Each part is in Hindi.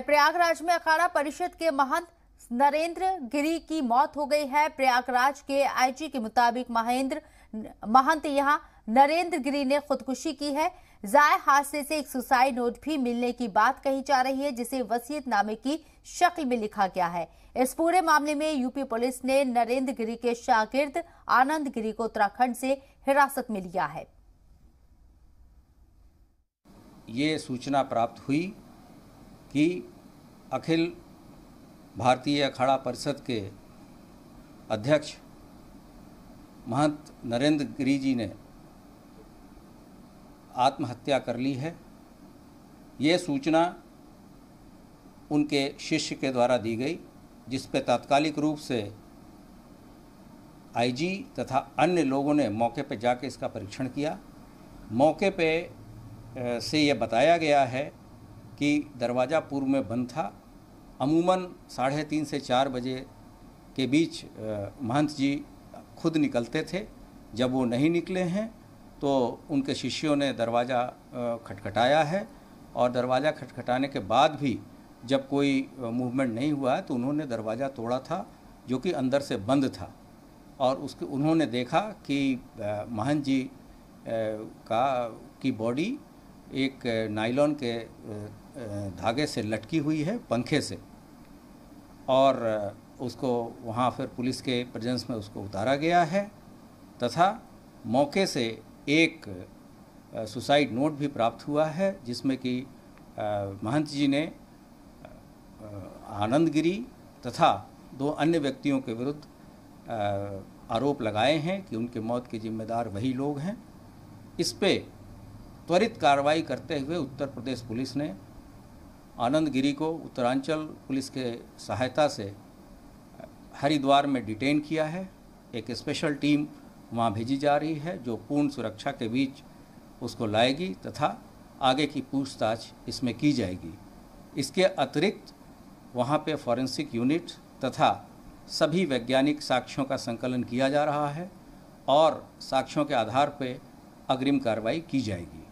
प्रयागराज में अखाड़ा परिषद के महंत नरेंद्र गिरी की मौत हो गई है। प्रयागराज के आईजी के मुताबिक महेंद्र, महंत यहाँ नरेंद्र गिरी ने खुदकुशी की है। जाय हादसे से एक सुसाइड नोट भी मिलने की बात कही जा रही है, जिसे वसीयत नामे की शक्ल में लिखा गया है। इस पूरे मामले में यूपी पुलिस ने नरेंद्र गिरी के शागिर्द आनंद गिरी को उत्तराखंड से हिरासत में लिया है। ये सूचना प्राप्त हुई। कि अखिल भारतीय अखाड़ा परिषद के अध्यक्ष महंत नरेंद्र गिरी जी ने आत्महत्या कर ली है। ये सूचना उनके शिष्य के द्वारा दी गई, जिस पे तात्कालिक रूप से आईजी तथा अन्य लोगों ने मौके पर जाकर इसका परीक्षण किया। मौके पे से ये बताया गया है कि दरवाज़ा पूर्व में बंद था। अमूमन साढ़े तीन से चार बजे के बीच महंत जी खुद निकलते थे। जब वो नहीं निकले हैं तो उनके शिष्यों ने दरवाज़ा खटखटाया है और दरवाज़ा खटखटाने के बाद भी जब कोई मूवमेंट नहीं हुआ है तो उन्होंने दरवाज़ा तोड़ा था, जो कि अंदर से बंद था। और उसके, उन्होंने देखा कि महंत जी का, की बॉडी एक नाइलॉन के धागे से लटकी हुई है, पंखे से। और उसको वहाँ फिर पुलिस के प्रेजेंस में उसको उतारा गया है। तथा मौके से एक सुसाइड नोट भी प्राप्त हुआ है, जिसमें कि महंत जी ने आनंदगिरी तथा दो अन्य व्यक्तियों के विरुद्ध आरोप लगाए हैं कि उनके मौत के जिम्मेदार वही लोग हैं। इस पे त्वरित कार्रवाई करते हुए उत्तर प्रदेश पुलिस ने आनंद गिरी को उत्तरांचल पुलिस के सहायता से हरिद्वार में डिटेन किया है। एक स्पेशल टीम वहाँ भेजी जा रही है, जो पूर्ण सुरक्षा के बीच उसको लाएगी तथा आगे की पूछताछ इसमें की जाएगी। इसके अतिरिक्त वहाँ पे फॉरेंसिक यूनिट तथा सभी वैज्ञानिक साक्ष्यों का संकलन किया जा रहा है और साक्ष्यों के आधार पर अग्रिम कार्रवाई की जाएगी।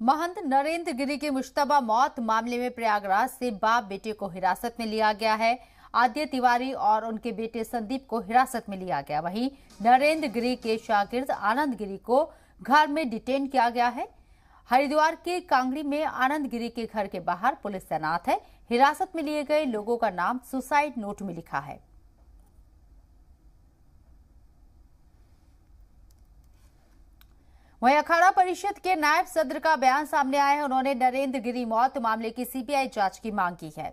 महंत नरेंद्र गिरी की मुश्तबा मौत मामले में प्रयागराज से बाप बेटे को हिरासत में लिया गया है। आद्य तिवारी और उनके बेटे संदीप को हिरासत में लिया गया। वहीं नरेंद्र गिरी के शागिर्द आनंद गिरी को घर में डिटेन किया गया है। हरिद्वार के कांगड़ी में आनंद गिरी के घर के बाहर पुलिस तैनात है। हिरासत में लिए गए लोगों का नाम सुसाइड नोट में लिखा है। वहीं अखाड़ा परिषद के नायब सदर का बयान सामने आया है। उन्होंने नरेंद्र गिरी मौत मामले की सीबीआई जाँच की मांग की है।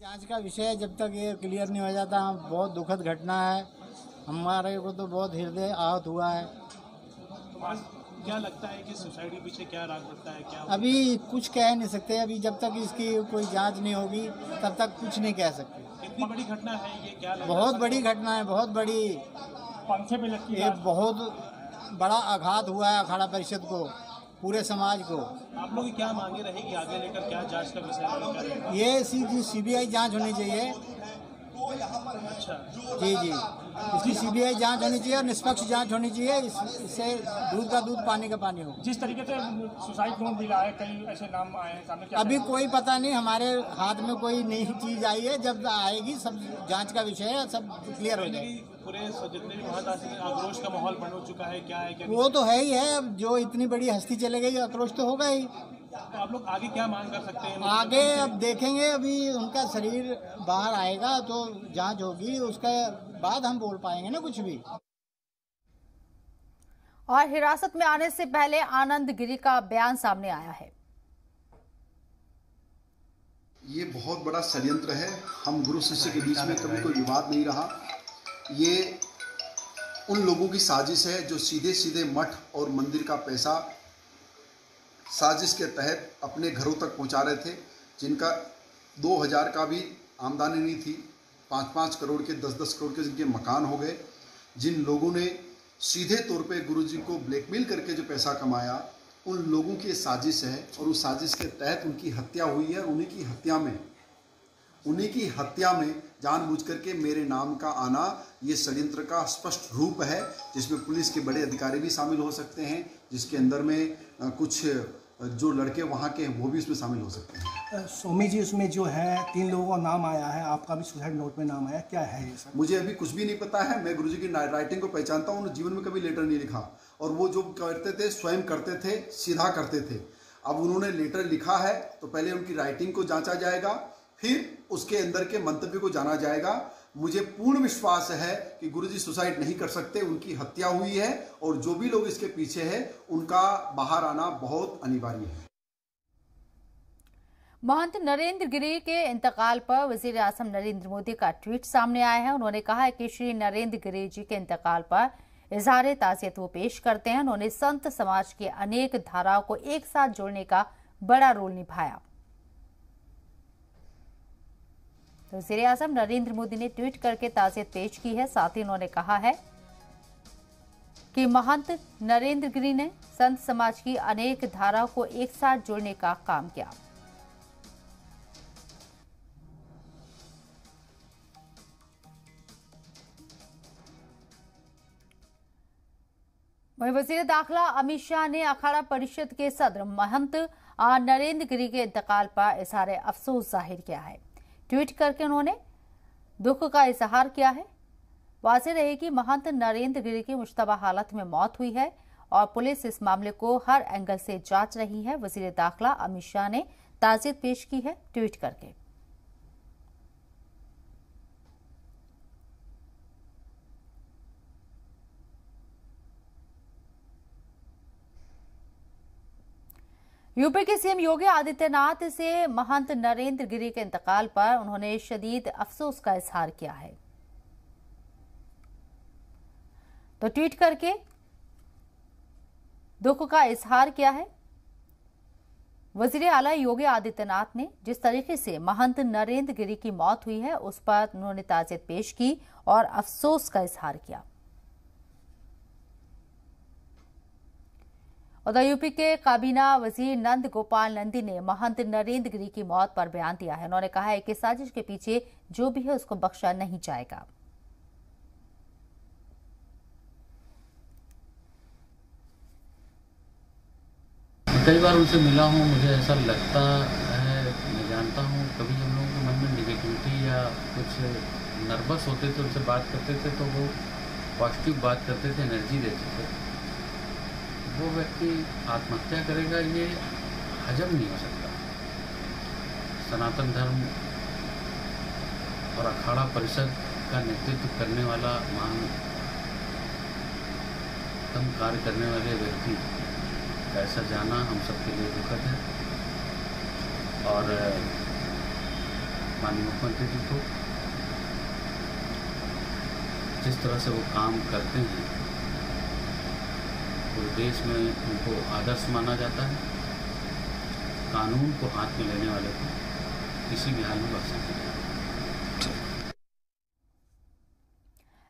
जाँच का विषय जब तक ये क्लियर नहीं हो जाता बहुत दुखद घटना है। हमारे को तो बहुत हृदय आहत हुआ है। क्या लगता है कि सोसाइटी पीछे क्या राज लगता है क्या अभी कुछ कह नहीं सकते। अभी जब तक इसकी कोई जाँच नहीं होगी तब तक कुछ नहीं कह सकते। इतनी बड़ी घटना है ये? क्या लगता बहुत बड़ी घटना है बहुत बड़ी। पंखे पे लगती ये बहुत बड़ा आघात हुआ है अखाड़ा परिषद को पूरे समाज को। आप लोग क्या मांगे रहेगी आगे लेकर? क्या जाँच का विषय ये सी सीबीआई जाँच होनी चाहिए। जी जी इसकी सीबीआई जाँच होनी चाहिए और निष्पक्ष जाँच होनी चाहिए इस- इससे दूध का दूध पानी का पानी हो। जिस तरीके से सुसाइड नोट मिला है कई ऐसे नाम आए हैं सामने क्या अभी कोई पता नहीं हमारे हाथ में कोई नई चीज़ आई है जब आएगी सब जाँच का विषय है सब क्लियर हो जाएगा। पूरे जितने भी महादास आक्रोश का माहौल बन चुका है क्या है क्या वो तो है ही है अब जो इतनी बड़ी हस्ती चले गई आक्रोश तो होगा ही। तो आप लोग आगे क्या मांग कर सकते हैं? आगे अब देखेंगे अभी उनका शरीर बाहर आएगा तो जाँच होगी उसके बाद हम बोल पाएँगे ना कुछ भी। और हिरासत में आने से पहले आनंद गिरी का बयान सामने आया है। ये बहुत बड़ा षड्यंत्र है। हम गुरु शिष्य के बीच में कभी कोई विवाद नहीं रहा। ये उन लोगों की साजिश है जो सीधे सीधे मठ और मंदिर का पैसा साजिश के तहत अपने घरों तक पहुँचा रहे थे, जिनका 2000 का भी आमदनी नहीं थी। पाँच पाँच करोड़ के दस दस करोड़ के जिनके मकान हो गए, जिन लोगों ने सीधे तौर पे गुरुजी को ब्लैकमेल करके जो पैसा कमाया, उन लोगों की साजिश है और उस साजिश के तहत उनकी हत्या हुई है उन्हीं की हत्या में, उन्हीं की हत्या में जानबूझ करके मेरे नाम का आना ये षड्यंत्र का स्पष्ट रूप है जिसमें पुलिस के बड़े अधिकारी भी शामिल हो सकते हैं जिसके अंदर में कुछ जो लड़के वहाँ के हैं वो भी उसमें शामिल हो सकते हैं। सोमी जी उसमें जो है तीन लोगों का नाम आया है आपका भी सुसाइड नोट में नाम आया क्या है ये सर मुझे अभी कुछ भी नहीं पता है मैं गुरुजी की राइटिंग को पहचानता हूँ उन्होंने जीवन में कभी लेटर नहीं लिखा। और वो जो करते थे स्वयं करते थे सीधा करते थे। अब उन्होंने लेटर लिखा है तो पहले उनकी राइटिंग को जांचा जाएगा फिर उसके अंदर के मंतव्य को जाना जाएगा। मुझे पूर्ण विश्वास है कि गुरुजी सुसाइड नहीं कर सकते, उनकी हत्या हुई है और जो भी लोग इसके पीछे हैं, उनका बाहर आना बहुत अनिवार्य है। महंत नरेंद्र गिरी के इंतकाल पर वज़ीर आज़म नरेंद्र मोदी का ट्वीट सामने आया है। उन्होंने कहा है कि श्री नरेंद्र गिरी जी के इंतकाल पर इजहार ताजियत वो पेश करते हैं। उन्होंने संत समाज की अनेक धाराओं को एक साथ जोड़ने का बड़ा रोल निभाया। तो वज़ीर आज़म, नरेंद्र मोदी ने ट्वीट करके ताजियत पेश की है। साथ ही उन्होंने कहा है कि महंत नरेंद्र गिरी ने संत समाज की अनेक धाराओं को एक साथ जोड़ने का काम किया। वहीं वज़ीर दाखिला अमित शाह ने अखाड़ा परिषद के सदर महंत नरेंद्र गिरी के इंतकाल पर इजहार अफसोस ज़ाहिर किया है। ट्वीट करके उन्होंने दुख का इजहार किया है। वाजे रहे कि महंत नरेंद्र गिरी की मुश्तबा हालत में मौत हुई है और पुलिस इस मामले को हर एंगल से जाँच रही है। वज़ीर दाखिला अमित शाह ने ताजियत पेश की है ट्वीट करके। यूपी के सीएम योगी आदित्यनाथ से महंत नरेंद्र गिरी के इंतकाल पर उन्होंने शदीद अफसोस का इजहार किया है। तो ट्वीट करके दुख का इजहार किया है। वज़ीर आला योगी आदित्यनाथ ने जिस तरीके से महंत नरेंद्र गिरी की मौत हुई है, उस पर उन्होंने ताजियत पेश की और अफसोस का इजहार किया। उधर यूपी के काबीना वज़ीर नंद गोपाल नंदी ने महंत नरेंद्र गिरी की मौत पर बयान दिया है। उन्होंने कहा है कि साजिश के पीछे जो भी है उसको बख्शा नहीं जाएगा। कई बार उनसे मिला हूँ, मुझे ऐसा लगता है, मैं जानता हूँ, कभी हम लोगों के मन में निगेटिविटी या कुछ नर्वस होते थे, उनसे बात करते थे तो वो पॉजिटिव बात करते थे एनर्जी देते थे। वो व्यक्ति आत्महत्या करेगा, ये हजम नहीं हो सकता। सनातन धर्म और अखाड़ा परिषद का नेतृत्व करने वाला महान उत्तम कार्य करने वाले व्यक्ति का ऐसा जाना हम सबके लिए दुखद है। और, माननीय मुख्यमंत्री जी को जिस तरह से वो काम करते हैं पूरे देश में उनको आदर्श माना जाता है। कानून को हाथ में लेने वाले को किसी भी हाल में बख्शा नहीं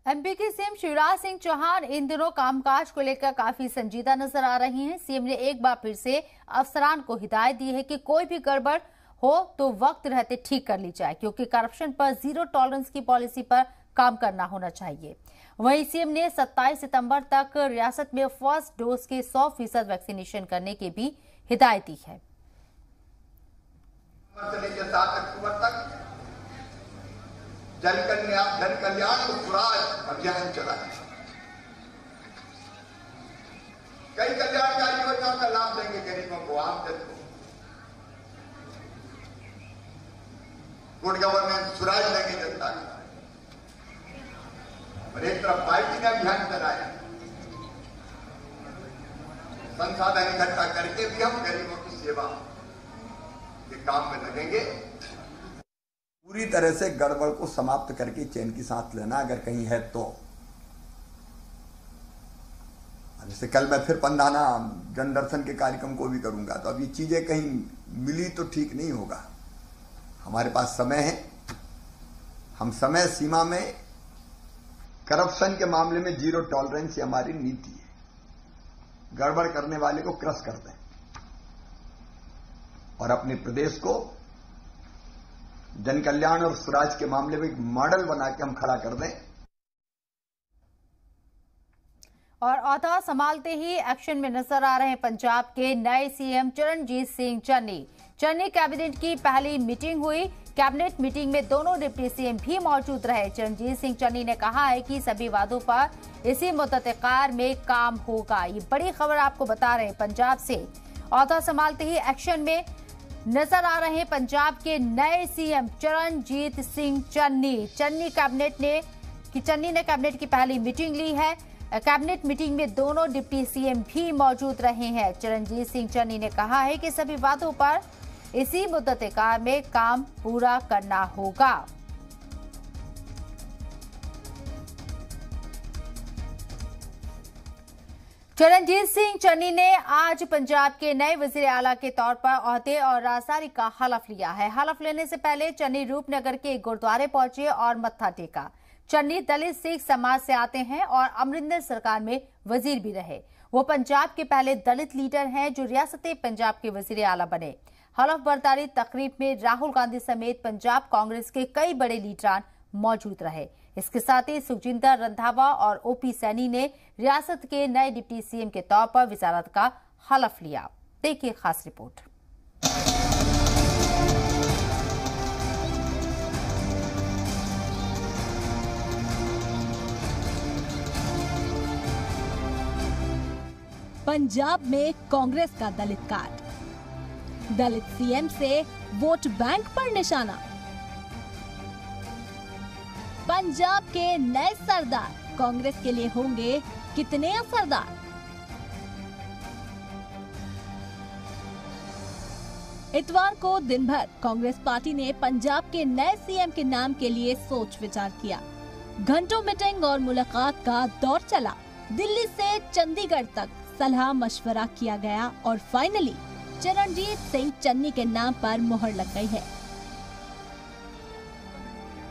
एमपी के सीएम शिवराज सिंह चौहान इन दिनों कामकाज को लेकर काफ़ी संजीदा नज़र आ रही हैं। सीएम ने एक बार फिर से अफसरान को हिदायत दी है कि कोई भी गड़बड़ हो तो वक्त रहते ठीक कर ली जाए, क्योंकि करप्शन पर ज़ीरो टॉलरेंस की पॉलिसी पर काम करना होना चाहिए। वहीं सीएम ने 27 सितंबर तक रियासत में फ़र्स्ट डोज के 100 फ़ीसद वैक्सीनेशन करने की भी हिदायत दी है। स्वराज अभियान चला। कई कल्याणकारी योजनाओं का लाभ देंगे गरीबों को, आम जन को। गुड गवर्नेंस स्वराज देंगे जनता को। और एक तरफ़ पार्टी ने अभियान चलाया संसाधन इकट्ठा करके भी हम गरीबों की सेवा के काम में लगेंगे। पूरी तरह से गड़बड़ को समाप्त करके चैन की सांस लेना अगर कहीं है तो। जैसे कल मैं फिर पंधाना जन दर्शन के कार्यक्रम को भी करूँगा तो अब ये चीज़ें कहीं मिली तो ठीक नहीं होगा। हमारे पास समय है। हम समय सीमा में करप्शन के मामले में ज़ीरो टॉलरेंस हमारी नीति है। गड़बड़ करने वाले को क्रश कर दें। और अपने प्रदेश को जन कल्याण और स्वराज के मामले में एक मॉडल बना के हम खड़ा कर दें। और औहदा संभालते ही एक्शन में नज़र आ रहे हैं पंजाब के नए सीएम चरणजीत सिंह चन्नी। चन्नी कैबिनेट की पहली मीटिंग हुई। कैबिनेट मीटिंग में दोनों डिप्टी सीएम भी मौजूद रहे। चरणजीत सिंह चन्नी ने कहा है कि सभी वादों पर इसी मुद्दत कार में काम होगा। ये बड़ी खबर आपको बता रहे पंजाब से। औहदा संभालते ही एक्शन में नज़र आ रहे पंजाब के नए सीएम चरणजीत सिंह चन्नी। चन्नी कैबिनेट ने कि चन्नी ने कैबिनेट की पहली मीटिंग ली है। कैबिनेट मीटिंग में दोनों डिप्टी सीएम भी मौजूद रहे हैं। चरणजीत सिंह चन्नी ने कहा है कि सभी वादों पर इसी मुद्दत कार में काम पूरा करना होगा। चरणजीत सिंह चन्नी ने आज पंजाब के नए वज़ीर आला के तौर पर अहदे और राजदारी का हलफ लिया है। हलफ लेने से पहले चन्नी रूपनगर के गुरुद्वारे पहुँचे और मत्था टेका। चन्नी दलित सिख समाज से आते हैं और अमरिंदर सरकार में वज़ीर भी रहे। वो पंजाब के पहले दलित लीडर हैं जो रियासत पंजाब के वज़ीर आला बने। हलफ बर्दारी तकरीब में राहुल गांधी समेत पंजाब कांग्रेस के कई बड़े लीडरान मौजूद रहे। इसके साथ ही सुखजिंदर रंधावा और ओपी सैनी ने रियासत के नए डिप्टी सीएम के तौर पर वजारत का हलफ लिया। देखिए खास रिपोर्ट। पंजाब में कांग्रेस का दलित कार्ड दलित सीएम से वोट बैंक पर निशाना। पंजाब के नए सरदार, कांग्रेस के लिए होंगे कितने असरदार इतवार को दिन भर कांग्रेस पार्टी ने पंजाब के नए सीएम के नाम के लिए सोच विचार किया। घंटों मीटिंग और मुलाकात का दौर चला। दिल्ली से चंडीगढ़ तक सलाह मशवरा किया गया और फाइनली चरणजीत सिंह चन्नी के नाम पर मोहर लग गई है।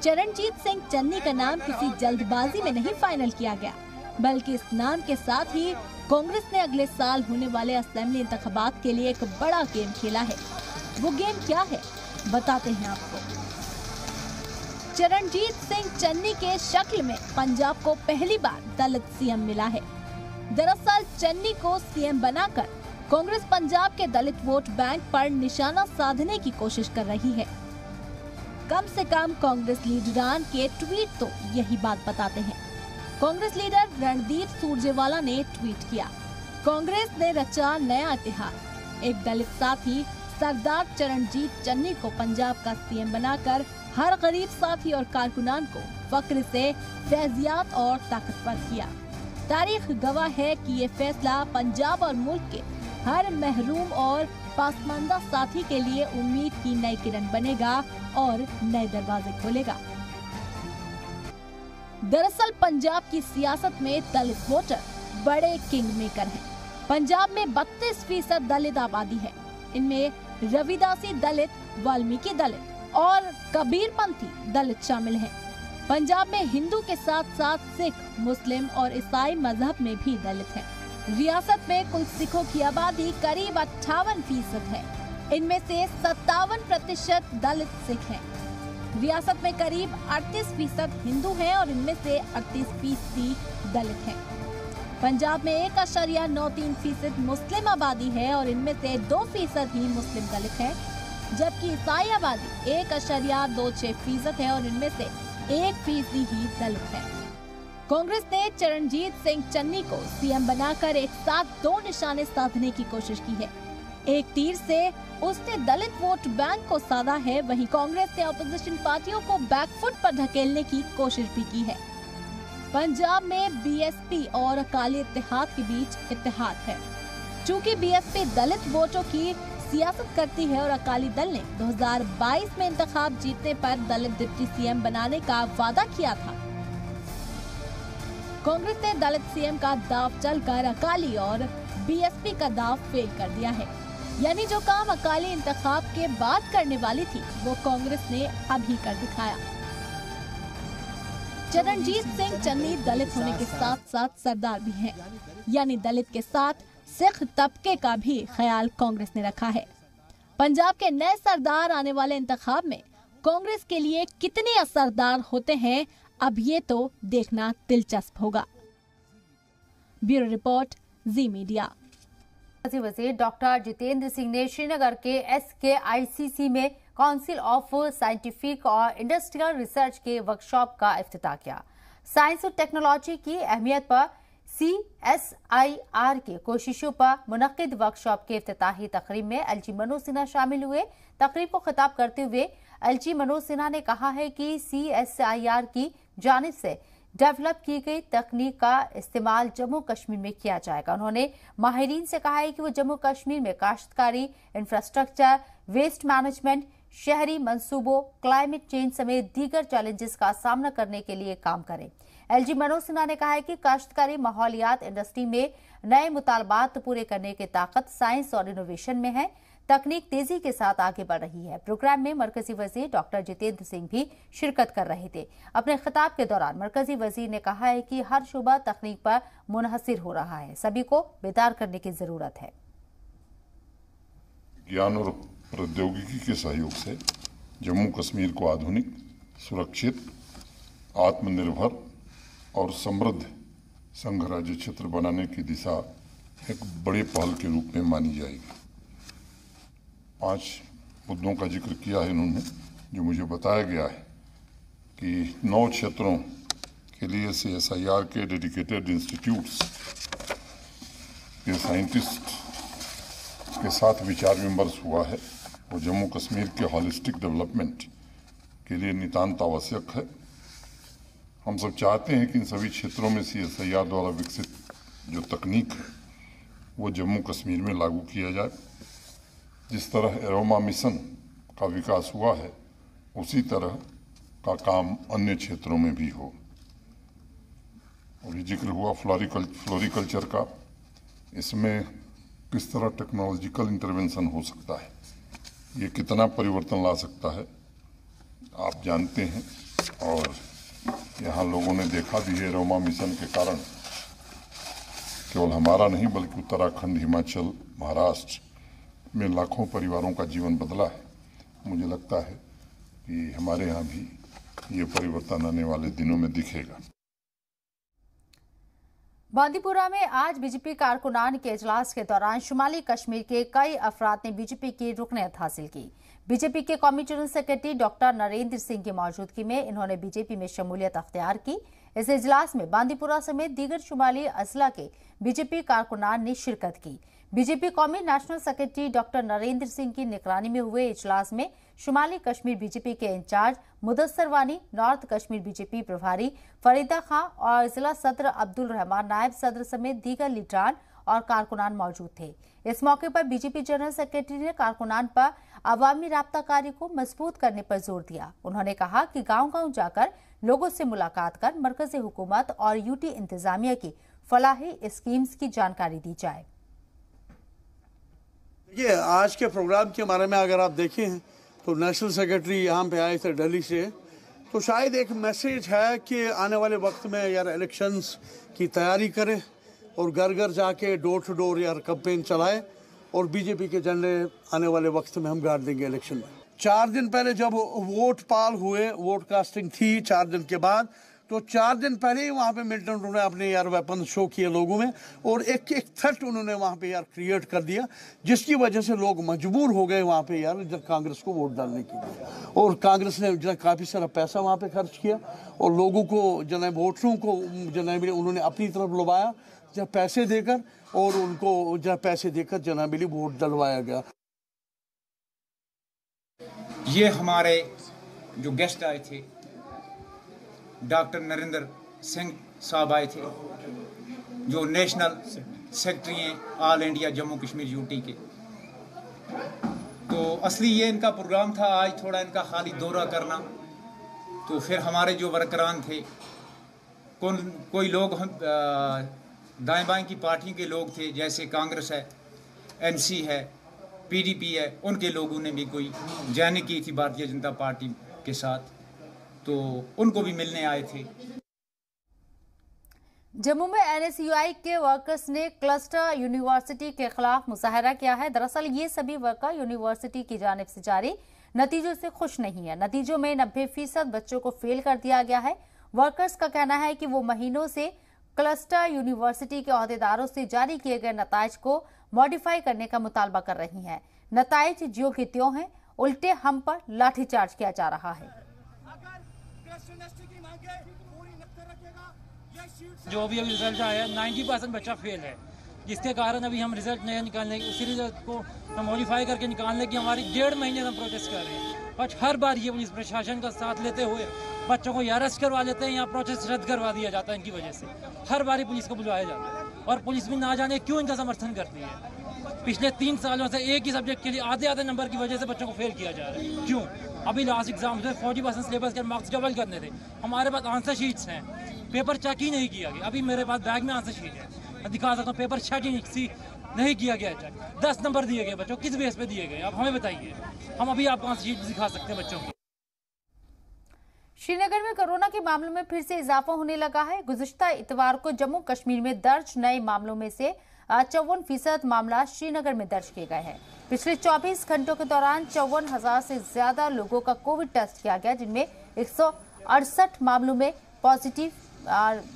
चरणजीत सिंह चन्नी का नाम किसी जल्दबाजी में नहीं फाइनल किया गया, बल्कि इस नाम के साथ ही कांग्रेस ने अगले साल होने वाले असेंबली इंतखाबात के लिए एक बड़ा गेम खेला है। वो गेम क्या है? बताते हैं आपको। चरणजीत सिंह चन्नी के शक्ल में पंजाब को पहली बार दलित सीएम मिला है। दरअसल चन्नी को सीएम बनाकर कांग्रेस पंजाब के दलित वोट बैंक पर निशाना साधने की कोशिश कर रही है। कम से कम कांग्रेस लीडरान के ट्वीट तो यही बात बताते हैं। कांग्रेस लीडर रणदीप सुरजेवाला ने ट्वीट किया। कांग्रेस ने रचा नया इतिहास। एक दलित साथी, सरदार चरणजीत चन्नी को पंजाब का सीएम बनाकर हर गरीब साथी और कारकुनान को फक्र से फैजियात और ताकतवर किया। तारीख गवाह है कि ये फैसला पंजाब और मुल्क के हर महरूम और पासमानदा साथी के लिए उम्मीद की नई किरण बनेगा और नए दरवाजे खोलेगा दरअसल, पंजाब की सियासत में दलित वोटर बड़े किंग मेकर हैं। पंजाब में 32 फ़ीसद दलित आबादी है इनमें रविदासी दलित, वाल्मीकि दलित और कबीरपंथी दलित शामिल हैं। पंजाब में हिंदू के साथ साथ सिख, मुस्लिम और ईसाई मज़हब में भी दलित हैं। रियासत में कुल सिखों की आबादी करीब अट्ठावन फ़ीसद है इनमें से सत्तावन प्रतिशत दलित सिख हैं। रियासत में करीब 38 फ़ीसद हिंदू हैं और इनमें से 38 फ़ीसदी दलित हैं। पंजाब में एक अशरिया नौ तीन फ़ीसद मुस्लिम आबादी है और इनमें से दो फ़ीसद ही मुस्लिम दलित है जबकि ईसाई आबादी एक अशरिया दो छह फ़ीसद है और इनमें से एक फ़ीसदी ही दलित है कांग्रेस ने चरणजीत सिंह चन्नी को सीएम बनाकर एक साथ दो निशाने साधने की कोशिश की है। एक तीर से उसने दलित वोट बैंक को साधा है, वहीं कांग्रेस ने अपोजिशन पार्टियों को बैकफुट पर धकेलने की कोशिश भी की है। पंजाब में बीएसपी और अकाली इतिहाद के बीच इतिहाद है। चूँकि बीएसपी दलित वोटों की सियासत करती है और अकाली दल ने 2022 में इंतखाब जीतने पर दलित डिप्टी सीएम बनाने का वादा किया था कांग्रेस ने दलित सीएम का दाव चलकर अकाली और बीएसपी का दाव फेल कर दिया है। यानी जो काम अकाली इंतखाब के बाद करने वाली थी वो कांग्रेस ने अभी कर दिखाया। चरणजीत सिंह चन्नी दलित होने के साथ साथ सरदार भी हैं, यानी दलित के साथ सिख तबके का भी ख्याल कांग्रेस ने रखा है। पंजाब के नए सरदार आने वाले इंतखाब में कांग्रेस के लिए कितने असरदार होते हैं अब ये तो देखना दिलचस्प होगा। Bureau report, Zee media. वज़ीर डॉक्टर जितेंद्र सिंह ने श्रीनगर के एस के आईसीसी में काउंसिल ऑफ़ साइंटिफिक और इंडस्ट्रियल रिसर्च के वर्कशॉप का अफ्ताह किया। साइंस और टेक्नोलॉजी की अहमियत पर सी एस आई आर की कोशिशों पर मुनद वर्कशॉप के अफ्ताही तकरीब में एलजी मनोज सिन्हा शामिल हुए। तकरीब को खिताब करते हुए एलजी मनोज सिन्हा ने कहा है कि सी एस आई आर की जानब से डेवलप की गई तकनीक का इस्तेमाल जम्मू कश्मीर में किया जाएगा। उन्होंने माहिरीन से कहा है कि वो जम्मू कश्मीर में काश्तकारी इंफ्रास्ट्रक्चर वेस्ट मैनेजमेंट शहरी मंसूबों क्लाइमेट चेंज समेत दीगर चैलेंजेस का सामना करने के लिए काम करें। एलजी मनोज सिन्हा ने कहा है कि काश्तकारी माहौलियात इंडस्ट्री में नए मुतालबात पूरे करने की ताकत साइंस और इनोवेशन में है। तकनीक तेज़ी के साथ आगे बढ़ रही है। प्रोग्राम में मरकजी वज़ीर डॉक्टर जितेंद्र सिंह भी शिरकत कर रहे थे। अपने खिताब के दौरान मरकजी वज़ीर ने कहा है कि हर शुबा तकनीक पर मुनहसर हो रहा है। सभी को बेदार करने की ज़रूरत है। ज्ञान और प्रौद्योगिकी के सहयोग से जम्मू कश्मीर को आधुनिक, सुरक्षित, आत्मनिर्भर और समृद्ध संघ राज्य क्षेत्र बनाने की दिशा एक बड़े पहल के रूप में मानी जाएगी। पाँच मुद्दों का ज़िक्र किया है इन्होंने, जो मुझे बताया गया है कि नौ क्षेत्रों के लिए सी एस आई आर के डेडिकेटेड इंस्टीट्यूट्स के साइंटिस्ट के साथ विचार विमर्श हुआ है। और जम्मू कश्मीर के हॉलिस्टिक डेवलपमेंट के लिए नितान्त आवश्यक है। हम सब चाहते हैं कि इन सभी क्षेत्रों में सी एस आई आर द्वारा विकसित जो तकनीक है, वो जम्मू कश्मीर में लागू किया जाए। जिस तरह एरोमा मिशन का विकास हुआ है, उसी तरह का काम अन्य क्षेत्रों में भी हो। और ये ज़िक्र हुआ फ्लोरिकल, फ्लोरिकल्चर का। इसमें किस तरह टेक्नोलॉजिकल इंटरवेंशन हो सकता है? ये कितना परिवर्तन ला सकता है? आप जानते हैं और यहाँ लोगों ने देखा भी है रोमा मिशन के कारण। केवल हमारा नहीं, बल्कि उत्तराखंड, हिमाचल, महाराष्ट्र में लाखों परिवारों का जीवन बदला है। मुझे लगता है कि हमारे यहाँ भी ये परिवर्तन आने वाले दिनों में दिखेगा। बांदीपुरा में आज बीजेपी कारकुनान के इजलास के दौरान शुमाली कश्मीर के कई अफराद ने बीजेपी की रुकनीत हासिल की। बीजेपी के कौमी general secretary doctor Narendra Singh की मौजूदगी में इन्होंने बीजेपी में शमूलियत अख्तियार की। इस इजलास में बांदीपुरा समेत दीगर शुमाली अजला के बीजेपी कारकुनान ने शिरकत की। बीजेपी कौमी national secretary doctor Narendra Singh की निगरानी में हुए इजलास में शुमाली कश्मीर बीजेपी के in charge Mudassir Wani, north Kashmir BJP प्रभारी फरीदा खां और जिला सदर अब्दुल रहमान नायब सदर समेत दीगर लीडरान और कारकुनान मौजूद थे। इस मौके पर बीजेपी जनरल सेक्रेटरी ने कारकुनान पर अवामी रबता कार्य को मज़बूत करने पर ज़ोर दिया। उन्होंने कहा कि गाँव गाँव जाकर लोगों से मुलाकात कर मरकजी हुकूमत और यूटी इंतजामिया की फलाही स्कीम्स की जानकारी दी जाए। देखिए, आज के प्रोग्राम के बारे में अगर आप देखें तो नेशनल सेक्रेटरी यहाँ पे आए थे दिल्ली से तो शायद एक मैसेज है कि आने वाले वक्त में यार इलेक्शंस की तैयारी करें और घर घर जाके डोर टू डोर यार कंपेन चलाए और बीजेपी के झंडे आने वाले वक्त में हम गाड़ देंगे इलेक्शन में। चार दिन पहले जब वोट पाल हुए वोट कास्टिंग थी, चार दिन के बाद तो चार दिन पहले ही वहाँ पे मिलिटेंट उन्होंने अपने यार वेपन शो किए लोगों में और एक एक थ्रेट उन्होंने वहाँ पे यार क्रिएट कर दिया, जिसकी वजह से लोग मजबूर हो गए वहाँ पे यार, जब कांग्रेस को वोट डालने के लिए। और कांग्रेस ने जो काफ़ी सारा पैसा वहाँ पे खर्च किया और लोगों को जन वोटरों को जन उन्होंने अपनी तरफ़ लुभाया जब पैसे देकर और उनको जब पैसे देकर जनाबिली वोट डलवाया गया। ये हमारे जो गेस्ट आए थे डॉक्टर नरेंद्र सिंह साहब आए थे, जो नेशनल सेक्रेटरी हैं all India, Jammu Kashmir, UT के। तो असली ये इनका प्रोग्राम था, आज थोड़ा इनका खाली दौरा करना। तो फिर हमारे जो वर्करान थे, कौन, कोई लोग हम दाएँ बाएँ की पार्टी के लोग थे, जैसे कांग्रेस है, एनसी है, पीडीपी है, उनके लोगों ने भी कोई जैन की थी भारतीय जनता पार्टी के साथ। तो उनको भी मिलने आए थे। जम्मू में एनएसयूआई के वर्कर्स ने क्लस्टर यूनिवर्सिटी के खिलाफ मुजाहरा किया है। दरअसल ये सभी वर्कर यूनिवर्सिटी की जानब से जारी। नतीजों से खुश नहीं है। नतीजों में नब्बे फ़ीसद बच्चों को फेल कर दिया गया है। वर्कर्स का कहना है कि वो महीनों से क्लस्टर यूनिवर्सिटी के अहदेदारों से जारी किए गए नतज को मॉडिफाई करने का मुतालबा कर रही है। नतज ज्यो के त्यों हैं, उल्टे हम पर लाठीचार्ज किया जा रहा है। जो अभी अभी रिज़ल्ट आया है नाइन्टी परसेंट बच्चा फेल है। जिसके कारण अभी हम रिज़ल्ट नया निकालने, उसी रिज़ल्ट को हम मॉडिफाई करके निकालने की हमारी डेढ़ महीने से हम प्रोटेस्ट कर रहे हैं। बट हर बार ये पुलिस प्रशासन का साथ लेते हुए बच्चों को अरेस्ट करवा लेते हैं या प्रोटेस्ट रद्द करवा दिया जाता है इनकी वजह से। हर बार ही पुलिस को बुलवाया जाता है। और पुलिस भी ना जाने क्यों इनका समर्थन करती है। पिछले तीन सालों से एक ही सब्जेक्ट के लिए आधे आधे नंबर की वजह से बच्चों को फेल किया जा रहा है। क्यों? अभी लास्ट एग्ज़ाम में फोर्टी परसेंट सिलेबस के मार्क्स डबल करने थे। हमारे पास आंसर शीट्स हैं। पेपर चेक ही नहीं किया गया। अभी मेरे पास बैग में आंसर शीट है। मैं दिखा सकता हूँ पेपर चेक ही नहीं नहीं किया गया चेक दस नंबर दिए गए बच्चों, किस बेस पे दिए गए? आप हमें बताइए। हम अभी आपको आंसर शीट दिखा सकते हैं बच्चों की। श्रीनगर में कोरोना के मामलों में फिर से इजाफा होने लगा है। गुजश्ता इतवार को जम्मू कश्मीर में दर्ज नए मामलों में से चौवन फ़ीसद मामला श्रीनगर में दर्ज किए गए हैं। पिछले 24 घंटों के दौरान चौवन हज़ार से ज़्यादा लोगों का कोविड टेस्ट किया गया, जिनमें एक सौ अड़सठ मामलों में पॉजिटिव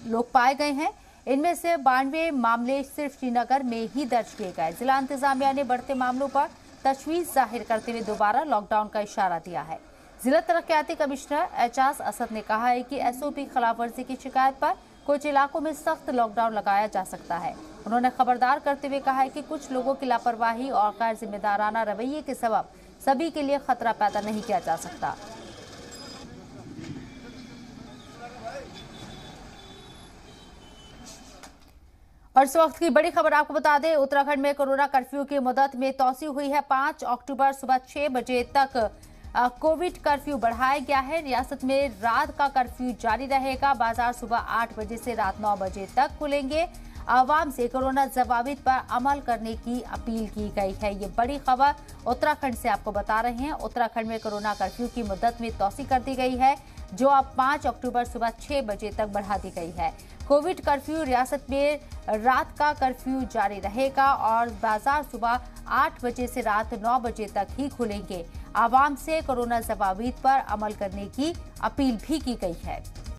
लोग पाए गए हैं। इनमें से बानवे मामले सिर्फ़ श्रीनगर में ही दर्ज किए गए। जिला इंतजामिया ने बढ़ते मामलों पर तशवीश ज़ाहिर करते हुए दोबारा लॉकडाउन का इशारा दिया है। जिला तरक्याती कमिश्नर एजाज असद ने कहा है कि एसओपी खिलाफ वर्जी की शिकायत पर कुछ इलाकों में सख्त लॉकडाउन लगाया जा सकता है। उन्होंने खबरदार करते हुए कहा है कि कुछ लोगों की लापरवाही और गैर जिम्मेदाराना रवैये के सबब सभी के लिए खतरा पैदा नहीं किया जा सकता। और इस वक्त की बड़ी खबर आपको बता दें, उत्तराखंड में कोरोना कर्फ्यू की मुदत में तोसी हुई है पाँच अक्टूबर सुबह छह बजे तक कोविड कर्फ्यू बढ़ाया गया है। रियासत में रात का कर्फ्यू जारी रहेगा। बाज़ार सुबह आठ बजे से रात नौ बजे तक खुलेंगे। आवाम से कोरोना जवाबित पर अमल करने की अपील की गई है। ये बड़ी खबर उत्तराखंड से आपको बता रहे हैं। उत्तराखंड में कोरोना कर्फ्यू की मुद्दत में तोसी कर दी गई है, जो अब 5 अक्टूबर सुबह 6 बजे तक बढ़ा दी गई है। कोविड कर्फ्यू रियासत में रात का कर्फ्यू जारी रहेगा और बाज़ार सुबह आठ बजे से रात नौ बजे तक ही खुलेंगे। आवाम से कोरोना जवाबीत पर अमल करने की अपील भी की गई है।